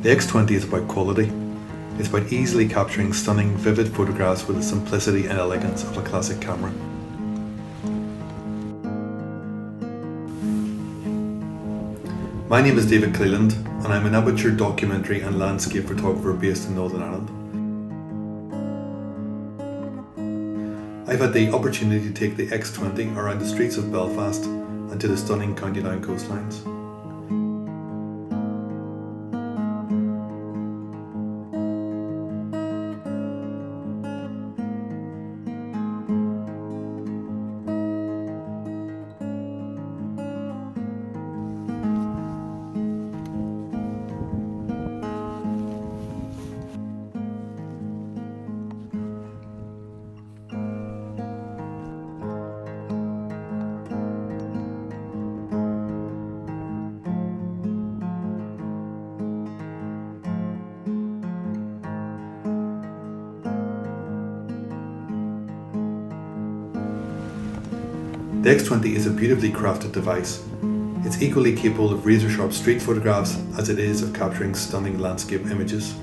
The X20 is about quality. It's about easily capturing stunning, vivid photographs with the simplicity and elegance of a classic camera. My name is David Cleland and I'm an amateur documentary and landscape photographer based in Northern Ireland. I've had the opportunity to take the X20 around the streets of Belfast and to the stunning County Down coastlines. The X20 is a beautifully crafted device. It's equally capable of razor sharp street photographs as it is of capturing stunning landscape images.